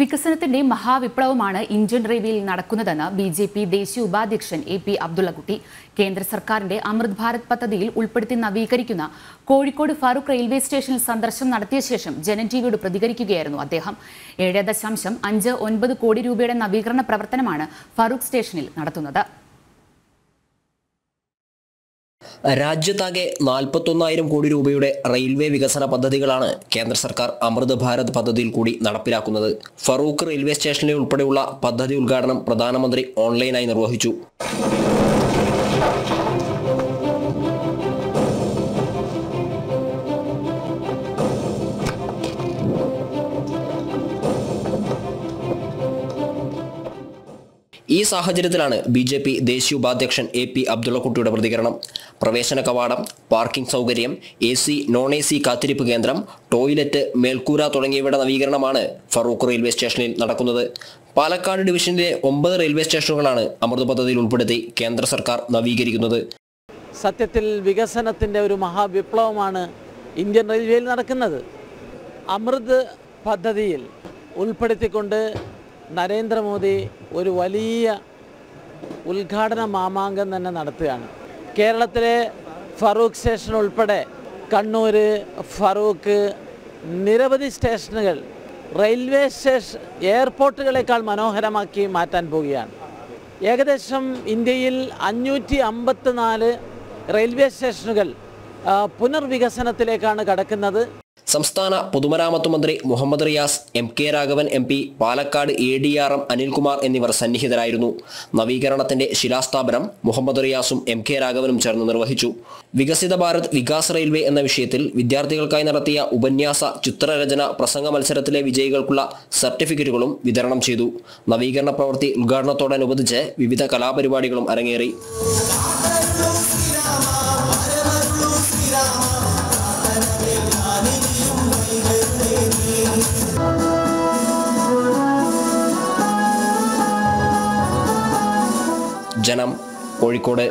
വികസനത്തിന്റെ മഹാവിപ്ലവമാണ് ഇന്ത്യൻ റെയിൽവേയിൽ നടക്കുന്നതെന്ന് ബി ജെ പി ദേശീയ ഉപാധ്യക്ഷൻ എ പി അബ്ദുള്ളക്കുട്ടി കേന്ദ്ര സർക്കാരിന്റെ അമൃത് ഭാരത് പദ്ധതിയിൽ ഉൾപ്പെടുത്തി നവീകരിക്കുന്ന കോഴിക്കോട് ഫാറൂഖ് റെയിൽവേ സ്റ്റേഷനിൽ സന്ദർശനം നടത്തിയ ശേഷം ജനൻ ടിവിയോട് പ്രതികരിക്കുകയായിരുന്നു അദ്ദേഹം. ഏഴ് ദശാംശം അഞ്ച് ഒൻപത് കോടി രൂപയുടെ നവീകരണ പ്രവർത്തനമാണ് ഫാറൂഖ് സ്റ്റേഷനിൽ നടത്തുന്നത്. രാജ്യത്താകെ നാൽപ്പത്തൊന്നായിരം കോടി രൂപയുടെ റെയിൽവേ വികസന പദ്ധതികളാണ് കേന്ദ്ര സർക്കാർ അമൃത് ഭാരത് പദ്ധതിയിൽ കൂടി നടപ്പിലാക്കുന്നത്. ഫറൂഖ് റെയിൽവേ സ്റ്റേഷനിൽ ഉൾപ്പെടെയുള്ള പദ്ധതി ഉദ്ഘാടനം പ്രധാനമന്ത്രി ഓൺലൈനായി നിർവഹിച്ചു. ഈ സാഹചര്യത്തിലാണ് ബി ജെ പി ദേശീയ ഉപാധ്യക്ഷൻ എ പി അബ്ദുള്ളക്കുട്ടിയുടെ പ്രതികരണം. പ്രവേശന കവാടം പാർക്കിംഗ് സൗകര്യം A C non A C കാത്തിരിപ്പ് കേന്ദ്രം ടോയ്ലറ്റ് മേൽക്കൂര തുടങ്ങിയവയുടെ നവീകരണമാണ് ഫറൂഖ് റെയിൽവേ സ്റ്റേഷനിൽ നടക്കുന്നത്. പാലക്കാട് ഡിവിഷനിലെ ഒമ്പത് റെയിൽവേ സ്റ്റേഷനുകളാണ് അമൃത് പദ്ധതിയിൽ ഉൾപ്പെടുത്തി കേന്ദ്ര സർക്കാർ നവീകരിക്കുന്നത്. സത്യത്തിൽ വികസനത്തിന്റെ ഒരു മഹാവിപ്ലവമാണ് ഇന്ത്യൻ റെയിൽവേയിൽ നടക്കുന്നത്. അമൃത് പദ്ധതിയിൽ ഉൾപ്പെടുത്തിക്കൊണ്ട് നരേന്ദ്രമോദി ഒരു വലിയ ഉദ്ഘാടന മാമാങ്കം തന്നെ നടത്തുകയാണ്. കേരളത്തിലെ ഫറൂഖ് സ്റ്റേഷൻ ഉൾപ്പെടെ കണ്ണൂർ ഫറൂഖ് നിരവധി സ്റ്റേഷനുകൾ റെയിൽവേ സ്റ്റേഷൻ എയർപോർട്ടുകളെക്കാൾ മനോഹരമാക്കി മാറ്റാൻ പോവുകയാണ്. ഏകദേശം ഇന്ത്യയിൽ അഞ്ഞൂറ്റി അമ്പത്തിനാല് റെയിൽവേ സ്റ്റേഷനുകൾ പുനർവികസനത്തിലേക്കാണ് കടക്കുന്നത്. സംസ്ഥാന പൊതുമരാമത്ത് മന്ത്രി Muhammad Riyas M K Raghavan M P Palakkad A D R M Anilkumar എന്നിവർ സന്നിഹിതരായിരുന്നു. നവീകരണത്തിന്റെ ശിലാസ്ഥാപനം മുഹമ്മദ് റിയാസും എം കെ രാഘവനും ചേർന്ന് നിർവഹിച്ചു. വികസിത ഭാരത് വികാസ് റെയിൽവേ എന്ന വിഷയത്തിൽ വിദ്യാർത്ഥികൾക്കായി നടത്തിയ ഉപന്യാസ ചിത്രരചന പ്രസംഗ മത്സരത്തിലെ വിജയികൾക്കുള്ള സർട്ടിഫിക്കറ്റുകളും വിതരണം ചെയ്തു. നവീകരണ പ്രവൃത്തി ഉദ്ഘാടനത്തോടനുബന്ധിച്ച് വിവിധ കലാപരിപാടികളും അരങ്ങേറി. ജനം കോഴിക്കോട്